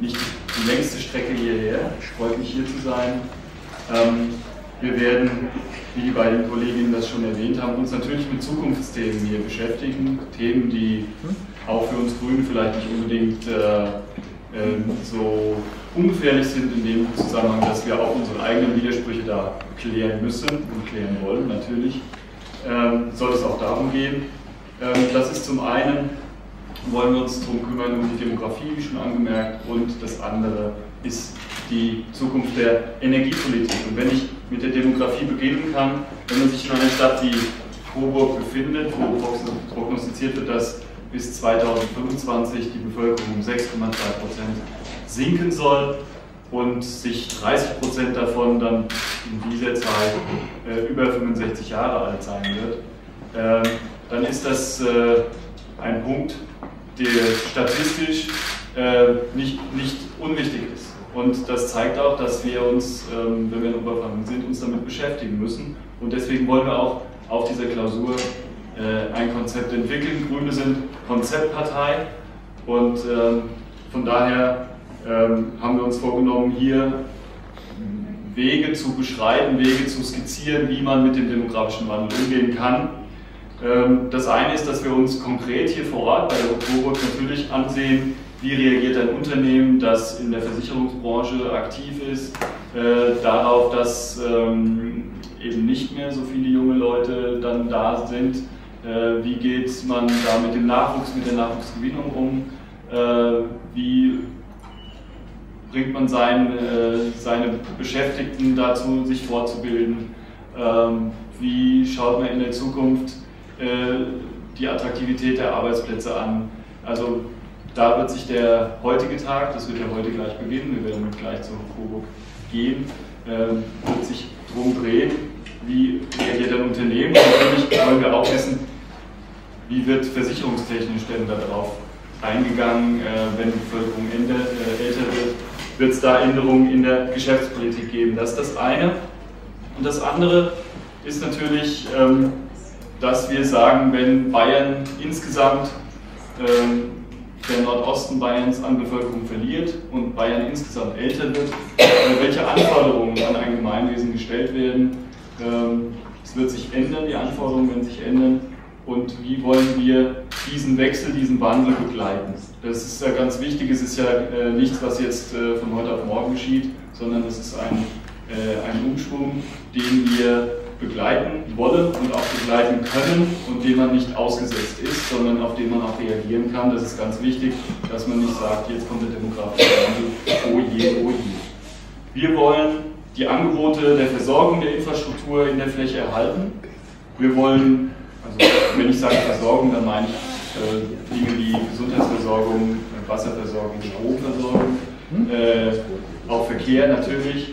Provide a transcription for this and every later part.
nicht die längste Strecke hierher. Freut mich hier zu sein. Ähm, wir werden, wie die beiden Kolleginnen das schon erwähnt haben, uns natürlich mit Zukunftsthemen hier beschäftigen. Themen, die auch für uns Grüne vielleicht nicht unbedingt äh, äh, so ungefährlich sind in dem Zusammenhang, dass wir auch unsere eigenen Widersprüche da klären müssen und klären wollen, natürlich. Ähm, soll es auch darum gehen. Ähm, das ist zum einen, wollen wir uns darum kümmern, um die Demografie, wie schon angemerkt, und das andere ist die Zukunft der Energiepolitik. Und wenn ich mit der Demografie beginnen kann, wenn man sich in einer Stadt wie Coburg befindet, wo prognostiziert wird, dass bis 2025 die Bevölkerung um 6,2 Prozent sinken soll und sich 30 Prozent davon dann in dieser Zeit äh, über 65 Jahre alt sein wird, äh, dann ist das äh, ein Punkt, der statistisch äh, nicht, nicht unwichtig ist. Und das zeigt auch, dass wir uns, ähm, wenn wir in Oberfranken sind, uns damit beschäftigen müssen. Und deswegen wollen wir auch auf dieser Klausur äh, ein Konzept entwickeln. Grüne sind Konzeptpartei und ähm, von daher ähm, haben wir uns vorgenommen, hier Wege zu beschreiben, Wege zu skizzieren, wie man mit dem demografischen Wandel umgehen kann. Ähm, das eine ist, dass wir uns konkret hier vor Ort bei der Coburg natürlich ansehen, wie reagiert ein Unternehmen, das in der Versicherungsbranche aktiv ist, äh, darauf, dass ähm, eben nicht mehr so viele junge Leute dann da sind. Äh, wie geht man da mit dem Nachwuchs, mit der Nachwuchsgewinnung um? Äh, wie bringt man seine, äh, seine Beschäftigten dazu, sich fortzubilden? Ähm, wie schaut man in der Zukunft die Attraktivität der Arbeitsplätze an? Also da wird sich der heutige Tag, das wird ja heute gleich beginnen, wir werden gleich zur Coburg gehen, ähm, wird sich drum drehen, wie reagiert ein Unternehmen. Natürlich wollen wir auch wissen, wie wird versicherungstechnisch denn darauf eingegangen, äh, wenn die Bevölkerung äh, älter wird, wird es da Änderungen in der Geschäftspolitik geben. Das ist das eine. Und das andere ist natürlich, ähm, dass wir sagen, wenn Bayern insgesamt ähm, der Nordosten Bayerns an Bevölkerung verliert und Bayern insgesamt älter wird, äh, welche Anforderungen an ein Gemeinwesen gestellt werden. Ähm, es wird sich ändern, die Anforderungen werden sich ändern und wie wollen wir diesen Wechsel, diesen Wandel begleiten. Das ist ja ganz wichtig, es ist ja äh, nichts, was jetzt äh, von heute auf morgen geschieht, sondern es ist ein, ein Umschwung, den wir begleiten wollen und auch begleiten können und dem man nicht ausgesetzt ist, sondern auf den man auch reagieren kann. Das ist ganz wichtig, dass man nicht sagt, jetzt kommt der demografische Wandel, oh je, oh je. Wir wollen die Angebote der Versorgung der Infrastruktur in der Fläche erhalten. Wir wollen, also wenn ich sage Versorgung, dann meine ich äh, Dinge wie Gesundheitsversorgung, Wasserversorgung, Stromversorgung, äh, auch Verkehr natürlich.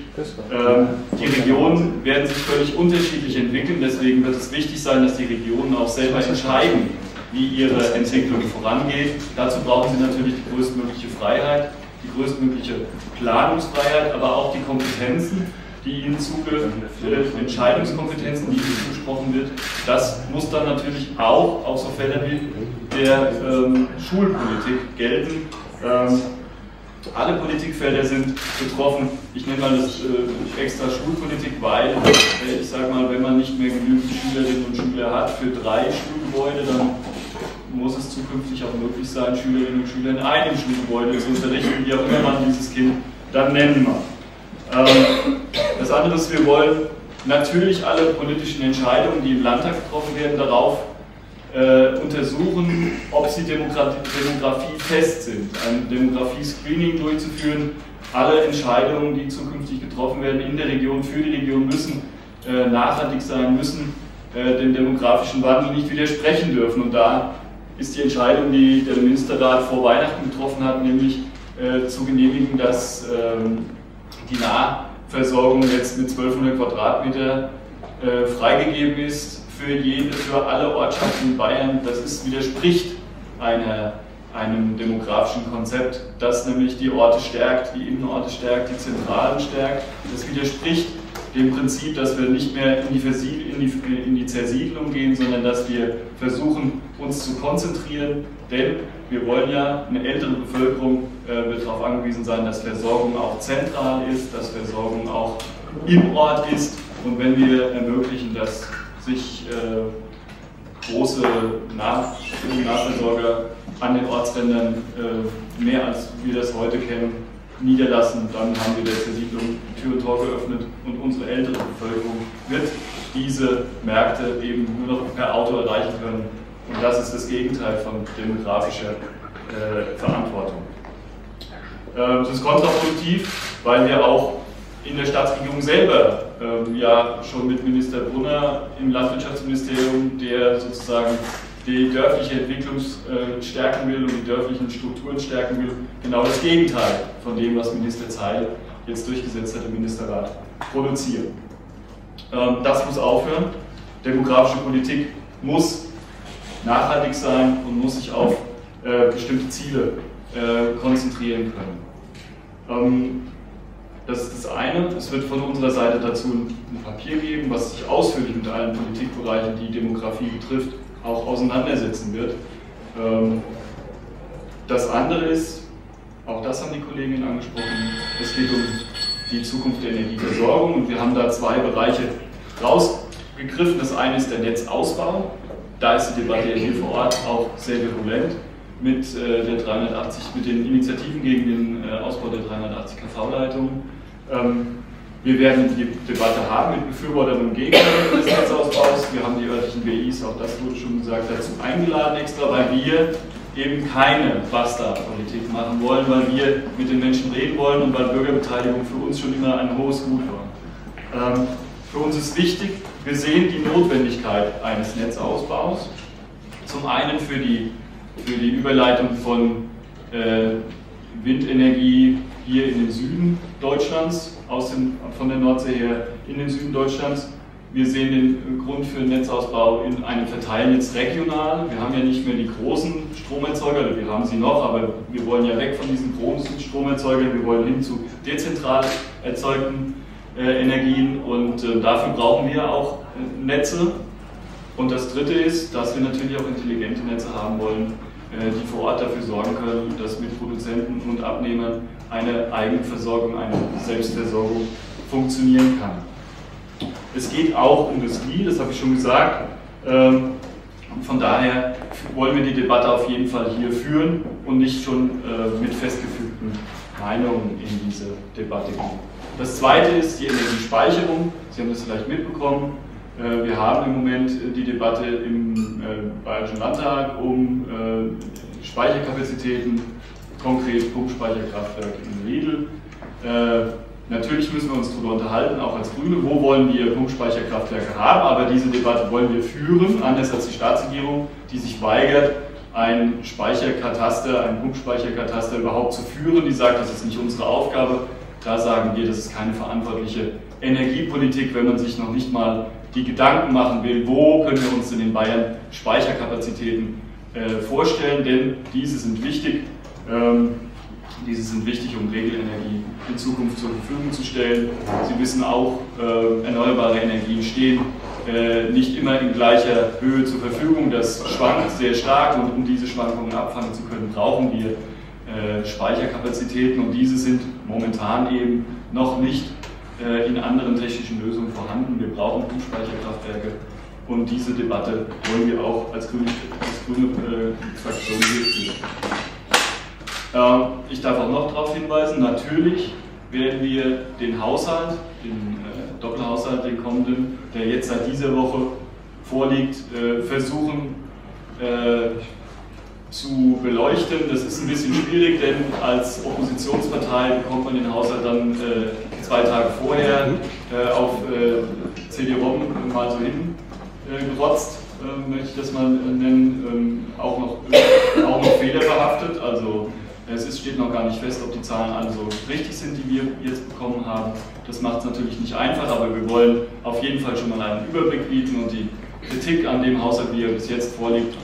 Ähm, die Regionen werden sich völlig unterschiedlich entwickeln, deswegen wird es wichtig sein, dass die Regionen auch selber entscheiden, wie ihre Entwicklung vorangeht. Dazu brauchen sie natürlich die größtmögliche Freiheit, die größtmögliche Planungsfreiheit, aber auch die Kompetenzen, die ihnen zuge äh, Entscheidungskompetenzen, die ihnen zugesprochen wird. Das muss dann natürlich auch auf so Fälle wie der ähm, Schulpolitik gelten. Ähm, alle Politikfelder sind betroffen. Ich nenne mal das äh, extra Schulpolitik, weil äh, ich sage mal, wenn man nicht mehr genügend Schülerinnen und Schüler hat für drei Schulgebäude, dann muss es zukünftig auch möglich sein, Schülerinnen und Schüler in einem Schulgebäude zu unterrichten, wie auch immer man dieses Kind dann nennen mag. Ähm, das andere ist, wir wollen natürlich alle politischen Entscheidungen, die im Landtag getroffen werden, darauf äh, untersuchen, ob sie demografiefest sind. Ein Demografie-Screening durchzuführen. Alle Entscheidungen, die zukünftig getroffen werden in der Region, für die Region, müssen äh, nachhaltig sein, müssen äh, dem demografischen Wandel nicht widersprechen dürfen. Und da ist die Entscheidung, die der Ministerrat vor Weihnachten getroffen hat, nämlich äh, zu genehmigen, dass ähm, die Nahversorgung jetzt mit 1200 Quadratmeter äh, freigegeben ist für, jede, für alle Ortschaften in Bayern, das ist, widerspricht einer, einem demografischen Konzept, das nämlich die Orte stärkt, die Innenorte stärkt, die Zentralen stärkt. Das widerspricht dem Prinzip, dass wir nicht mehr in die, in die, in die Zersiedlung gehen, sondern dass wir versuchen, uns zu konzentrieren, denn wir wollen ja, eine ältere Bevölkerung äh, wird darauf angewiesen sein, dass Versorgung auch zentral ist, dass Versorgung auch im Ort ist und wenn wir ermöglichen, dass sich äh, große Nah Nahversorger an den Ortsrändern äh, mehr als wir das heute kennen, niederlassen, dann haben wir der Zersiedlung Tür und Tor geöffnet und unsere ältere Bevölkerung wird diese Märkte eben nur noch per Auto erreichen können. Und das ist das Gegenteil von demografischer äh, Verantwortung. Ähm, das ist kontraproduktiv, weil wir auch in der Staatsregierung selber ähm, ja schon mit Minister Brunner im Landwirtschaftsministerium, der sozusagen die dörfliche Entwicklung äh, stärken will und die dörflichen Strukturen stärken will, genau das Gegenteil von dem, was Minister Zeil jetzt durchgesetzt hat im Ministerrat, produzieren. Ähm, das muss aufhören. Demografische Politik muss nachhaltig sein und muss sich auf äh, bestimmte Ziele äh, konzentrieren können. Ähm, das ist das eine. Es wird von unserer Seite dazu ein Papier geben, was sich ausführlich mit allen Politikbereichen, die Demografie betrifft, auch auseinandersetzen wird. Ähm, das andere ist, auch das haben die Kolleginnen angesprochen, es geht um die Zukunft der Energieversorgung und wir haben da zwei Bereiche rausgegriffen. Das eine ist der Netzausbau. Da ist die Debatte hier vor Ort auch sehr virulent mit, äh, der 380, mit den Initiativen gegen den äh, Ausbau der 380 kV-Leitungen. Ähm, wir werden die Debatte haben mit Befürwortern und Gegnern des Netzausbaus. Wir haben die örtlichen BIs, auch das wurde schon gesagt, dazu eingeladen extra, weil wir eben keine Basta-Politik machen wollen, weil wir mit den Menschen reden wollen und weil Bürgerbeteiligung für uns schon immer ein hohes Gut war. Ähm, für uns ist wichtig, wir sehen die Notwendigkeit eines Netzausbaus. Zum einen für die, für die Überleitung von äh, Windenergie hier in den Süden Deutschlands, aus dem, von der Nordsee her in den Süden Deutschlands. Wir sehen den Grund für den Netzausbau in einem Verteilen jetzt regional. Wir haben ja nicht mehr die großen Stromerzeuger, wir haben sie noch, aber wir wollen ja weg von diesen großen Stromerzeugern, wir wollen hin zu dezentral erzeugten äh, Energien und äh, dafür brauchen wir auch äh, Netze. Und das Dritte ist, dass wir natürlich auch intelligente Netze haben wollen, äh, die vor Ort dafür sorgen können, dass mit Produzenten und Abnehmern eine Eigenversorgung, eine Selbstversorgung funktionieren kann. Es geht auch um das Wie, das habe ich schon gesagt. Ähm, von daher wollen wir die Debatte auf jeden Fall hier führen und nicht schon äh, mit festgefügten Meinungen in diese Debatte gehen. Das zweite ist die Energiespeicherung. Sie haben das vielleicht mitbekommen. Äh, wir haben im Moment die Debatte im Bayerischen Landtag um Speicherkapazitäten konkret Pumpspeicherkraftwerk in Riedel. Äh, natürlich müssen wir uns darüber unterhalten, auch als Grüne, wo wollen wir Pumpspeicherkraftwerke haben, aber diese Debatte wollen wir führen, anders als die Staatsregierung, die sich weigert, ein Speicherkataster, ein Pumpspeicherkataster überhaupt zu führen, die sagt, das ist nicht unsere Aufgabe. Da sagen wir, das ist keine verantwortliche Energiepolitik, wenn man sich noch nicht mal die Gedanken machen will, wo können wir uns denn in Bayern Speicherkapazitäten äh, vorstellen, denn diese sind wichtig ähm, diese sind wichtig, um Regelenergie in Zukunft zur Verfügung zu stellen. Sie wissen auch, äh, erneuerbare Energien stehen äh, nicht immer in gleicher Höhe zur Verfügung. Das schwankt sehr stark und um diese Schwankungen abfangen zu können, brauchen wir äh, Speicherkapazitäten und diese sind momentan eben noch nicht in anderen technischen Lösungen vorhanden. Wir brauchen Pumpspeicherkraftwerke und diese Debatte wollen wir auch als grüne, als grüne äh, Fraktion hier führen. Ähm, ich darf auch noch darauf hinweisen, natürlich werden wir den Haushalt, den äh, Doppelhaushalt, den kommenden, der jetzt seit dieser Woche vorliegt, äh, versuchen äh, zu beleuchten. Das ist ein bisschen schwierig, denn als Oppositionspartei bekommt man den Haushalt dann zwei Tage vorher auf CD-ROM mal so hingerotzt, möchte ich das mal nennen, ähm, auch noch, auch noch fehlerbehaftet. Also es ist, steht noch gar nicht fest, ob die Zahlen alle so richtig sind, die wir jetzt bekommen haben. Das macht es natürlich nicht einfach, aber wir wollen auf jeden Fall schon mal einen Überblick bieten und die Kritik an dem Haushalt, wie er bis jetzt vorliegt,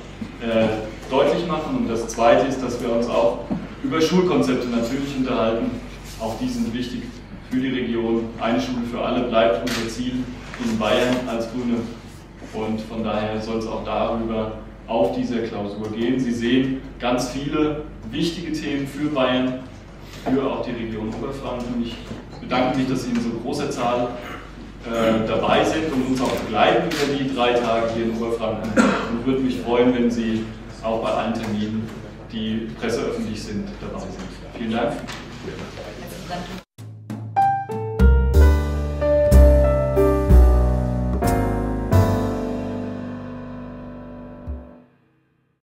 äh, deutlich machen. Und das Zweite ist, dass wir uns auch über Schulkonzepte natürlich unterhalten. Auch die sind wichtig für die Region. Eine Schule für alle bleibt unser Ziel in Bayern als Grüne. Und von daher soll es auch darüber auf dieser Klausur gehen. Sie sehen ganz viele wichtige Themen für Bayern, für auch die Region Oberfranken. Ich bedanke mich, dass Sie in so großer Zahl äh, dabei sind und uns auch begleiten über die drei Tage hier in Oberfranken und würde mich freuen, wenn Sie auch bei allen Terminen, die presseöffentlich sind, dabei sind. Vielen Dank.